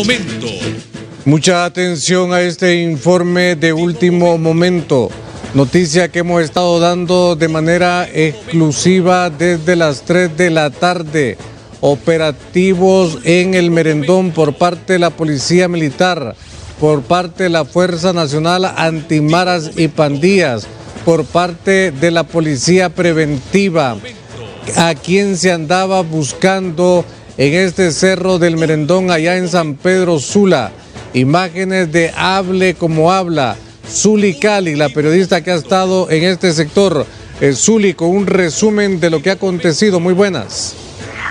Momento. Mucha atención a este informe de último momento. Noticia que hemos estado dando de manera exclusiva desde las 3 de la tarde. Operativos en el Merendón por parte de la Policía Militar, por parte de la Fuerza Nacional Antimaras y Pandillas, por parte de la Policía Preventiva, a quien se andaba buscando en este cerro del Merendón allá en San Pedro Sula. Imágenes de Hable como habla. Zuli Cali, la periodista que ha estado en este sector. Eh, Zuli, con un resumen de lo que ha acontecido. Muy buenas.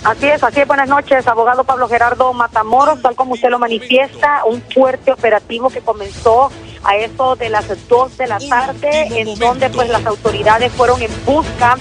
Así es, así es. Buenas noches, abogado Pablo Gerardo Matamoros. Tal como usted lo manifiesta, un fuerte operativo que comenzó a eso de las 2 de la tarde, en donde pues las autoridades fueron en busca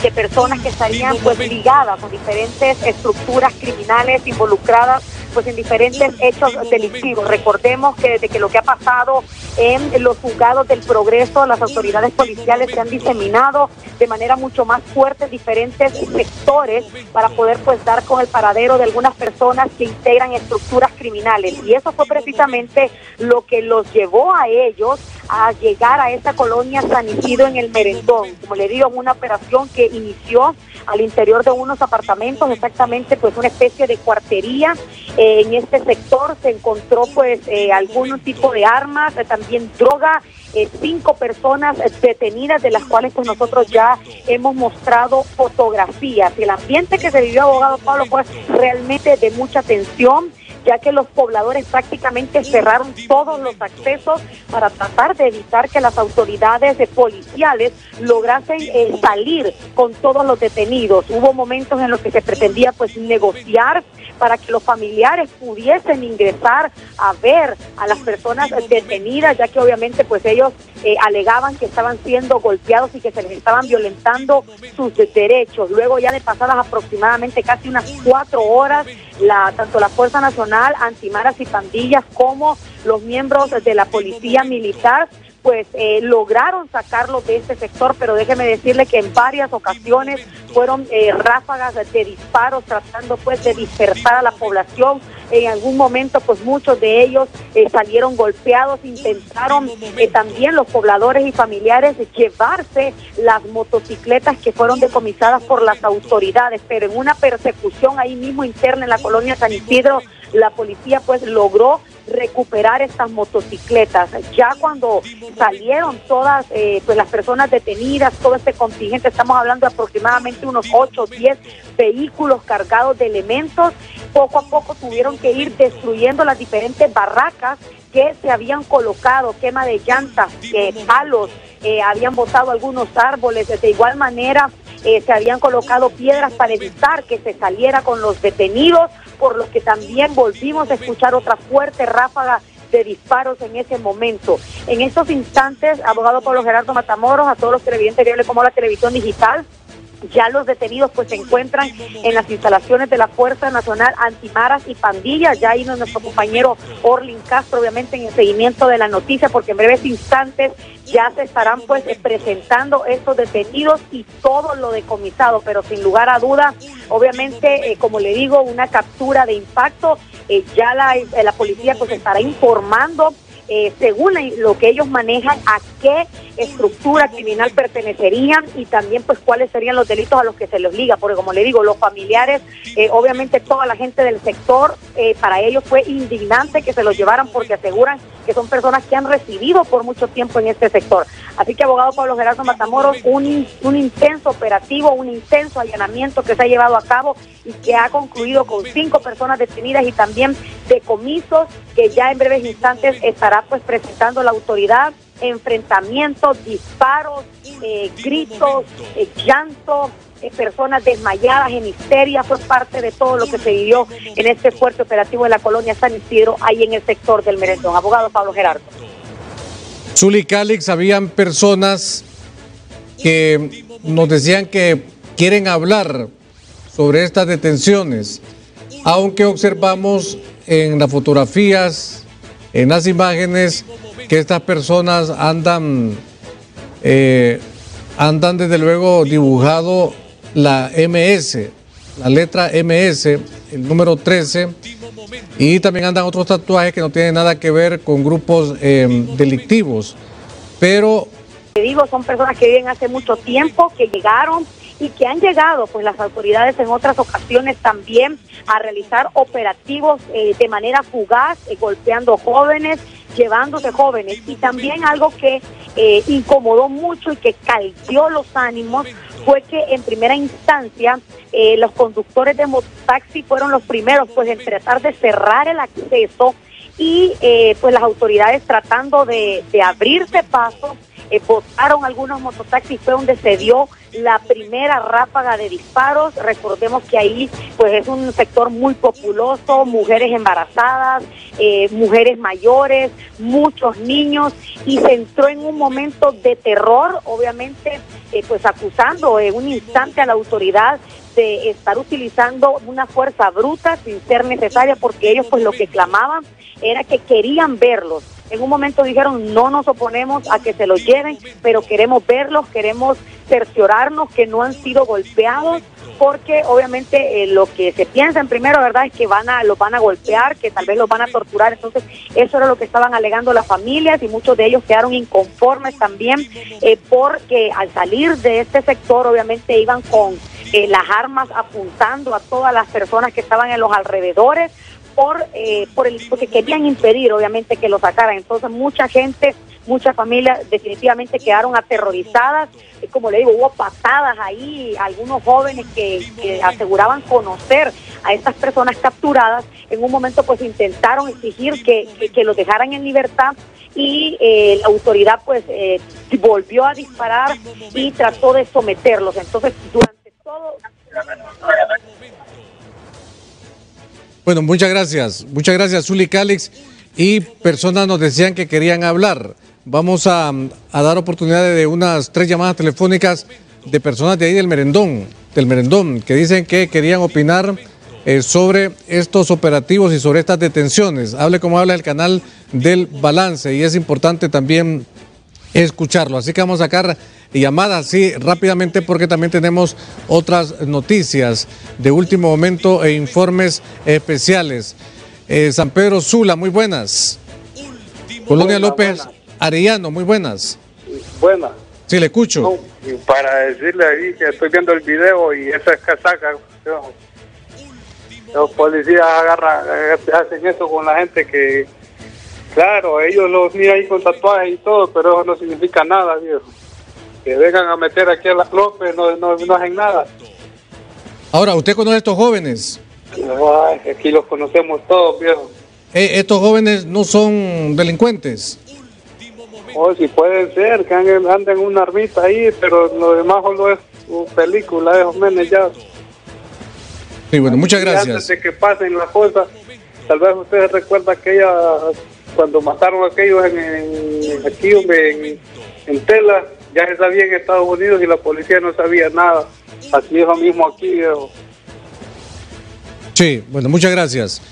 de personas que estarían pues ligadas a diferentes estructuras criminales involucradas pues en diferentes hechos delictivos. Recordemos que desde que lo que ha pasado en los juzgados del progreso, las autoridades policiales se han diseminado de manera mucho más fuerte diferentes sectores para poder pues dar con el paradero de algunas personas que integran estructuras criminales. Y eso fue precisamente lo que los llevó a ellos a llegar a esta colonia San Isidro en el Merendón. Como le digo, una operación que inició al interior de unos apartamentos, exactamente pues una especie de cuartería. Eh, en este sector se encontró pues eh, algún tipo de armas, eh, también droga, cinco personas detenidas de las cuales pues nosotros ya hemos mostrado fotografías. El ambiente que se vivió, abogado Pablo, fue realmente de mucha tensión ya que los pobladores prácticamente cerraron todos los accesos para tratar de evitar que las autoridades policiales lograsen eh, salir con todos los detenidos. Hubo momentos en los que se pretendía pues negociar para que los familiares pudiesen ingresar a ver a las personas detenidas, ya que obviamente pues ellos eh, alegaban que estaban siendo golpeados y que se les estaban violentando sus derechos. Luego ya de pasadas aproximadamente casi unas cuatro horas, la, tanto la Fuerza Nacional, Antimaras y Pandillas como los miembros de la Policía Militar pues eh, lograron sacarlo de este sector, pero déjeme decirle que en varias ocasiones fueron eh, ráfagas de disparos tratando pues de dispersar a la población. En algún momento pues muchos de ellos eh, salieron golpeados, intentaron también los pobladores y familiares llevarse las motocicletas que fueron decomisadas por las autoridades, pero en una persecución ahí mismo interna en la colonia San Isidro, la policía pues logró recuperar estas motocicletas. Ya cuando salieron todas eh, pues las personas detenidas, todo este contingente, estamos hablando de aproximadamente unos 8 o 10 vehículos cargados de elementos, poco a poco tuvieron que ir destruyendo las diferentes barracas que se habían colocado, quema de llantas, eh, palos, eh, habían botado algunos árboles, de igual manera se habían colocado piedras para evitar que se saliera con los detenidos por lo que también volvimos a escuchar otra fuerte ráfaga de disparos en ese momento. En estos instantes, abogado Pablo Gerardo Matamoros, a todos los televidentes como la televisión digital, ya los detenidos pues se encuentran en las instalaciones de la Fuerza Nacional Antimaras y Pandillas. Ya hay nuestro compañero Orlin Castro, obviamente en el seguimiento de la noticia, porque en breves instantes ya se estarán pues presentando estos detenidos y todo lo decomisado, pero sin lugar a duda, obviamente, eh, como le digo, una captura de impacto. Eh, ya la, eh, la policía pues estará informando eh, según lo que ellos manejan, a qué estructura criminal pertenecerían y también pues cuáles serían los delitos a los que se les liga, porque como le digo, los familiares, eh, obviamente toda la gente del sector, eh, para ellos fue indignante que se los llevaran porque aseguran que son personas que han recibido por mucho tiempo en este sector. Así que, abogado Pablo Gerardo Matamoros, un, intenso operativo, un intenso allanamiento que se ha llevado a cabo y que ha concluido con cinco personas detenidas y también decomisos que ya en breves instantes estará pues presentando la autoridad enfrentamientos, disparos, eh, gritos, eh, llanto, personas desmayadas en histeria, fue parte de todo lo que se vivió en este fuerte operativo de la colonia San Isidro, ahí en el sector del Merendón. Abogado Pablo Gerardo. Zuli Calix, habían personas que nos decían que quieren hablar sobre estas detenciones, aunque observamos en las fotografías, en las imágenes, que estas personas andan, eh, andan desde luego dibujado la MS, la letra MS, el número 13, y también andan otros tatuajes que no tienen nada que ver con grupos eh, delictivos. Pero... Digo, son personas que viven hace mucho tiempo, que llegaron y que han llegado pues las autoridades en otras ocasiones también a realizar operativos eh, de manera fugaz, eh, golpeando jóvenes, llevándose jóvenes y también algo que incomodó mucho y que caldeó los ánimos fue que en primera instancia los conductores de mototaxi fueron los primeros pues en tratar de cerrar el acceso y pues las autoridades tratando de, de abrirse paso eh, votaron algunos mototaxis, fue donde se dio la primera ráfaga de disparos. Recordemos que ahí pues es un sector muy populoso, mujeres embarazadas, eh, mujeres mayores, muchos niños, y se entró en un momento de terror, obviamente eh, pues acusando en un instante a la autoridad de estar utilizando una fuerza bruta sin ser necesaria porque ellos pues lo que clamaban era que querían verlos. En un momento dijeron, no nos oponemos a que se los lleven, pero queremos verlos, queremos cerciorarnos que no han sido golpeados, porque obviamente eh, lo que se piensa en primero, ¿verdad?, es que van a, los van a golpear, que tal vez los van a torturar. Entonces, eso era lo que estaban alegando las familias y muchos de ellos quedaron inconformes también, eh, porque al salir de este sector, obviamente iban con eh, las armas apuntando a todas las personas que estaban en los alrededores por, eh, por el, porque querían impedir, obviamente, que lo sacaran. Entonces, mucha gente, muchas familias definitivamente quedaron aterrorizadas. Como le digo, hubo patadas ahí, algunos jóvenes que, aseguraban conocer a estas personas capturadas. En un momento, pues intentaron exigir que, que, los dejaran en libertad y eh, la autoridad, pues, eh, volvió a disparar y trató de someterlos. Entonces, durante todo. Bueno, muchas gracias. Muchas gracias, Zuli Calix. Y personas nos decían que querían hablar. Vamos a, dar oportunidad de unas tres llamadas telefónicas de personas de ahí del Merendón, del Merendón, que dicen que querían opinar eh, sobre estos operativos y sobre estas detenciones. Hable como habla el canal del balance y es importante también escucharlo. Así que vamos a sacar llamadas, sí, rápidamente porque también tenemos otras noticias de último momento e informes especiales. Eh, San Pedro Sula, muy buenas. Colonia López Arellano, muy buenas. Buenas. Sí, le escucho. para decirle ahí que estoy viendo el video y esa casaca, los policías agarran, hacen eso con la gente que, claro, ellos los miran ahí con tatuajes y todo, pero eso no significa nada, viejo que vengan a meter aquí a las López, no, no, no hacen nada. Ahora, ¿usted conoce a estos jóvenes? aquí los conocemos todos, viejo. Eh, ¿Estos jóvenes no son delincuentes? Oh, si pueden ser, que anden, en una armita ahí, pero lo demás solo es película, esos menes ya. Sí, bueno, muchas gracias. antes de que pasen las cosas, tal vez ustedes recuerdan aquella, cuando mataron a aquellos en, en aquí, en, en Tela, ya se sabía en Estados Unidos y la policía no sabía nada. Así es lo mismo aquí, viejo. Sí, bueno, muchas gracias.